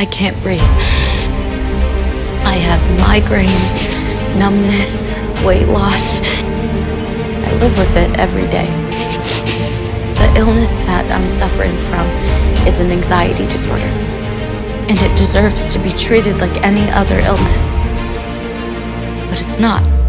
I can't breathe. I have migraines, numbness, weight loss. I live with it every day. The illness that I'm suffering from is an anxiety disorder, and it deserves to be treated like any other illness. But it's not.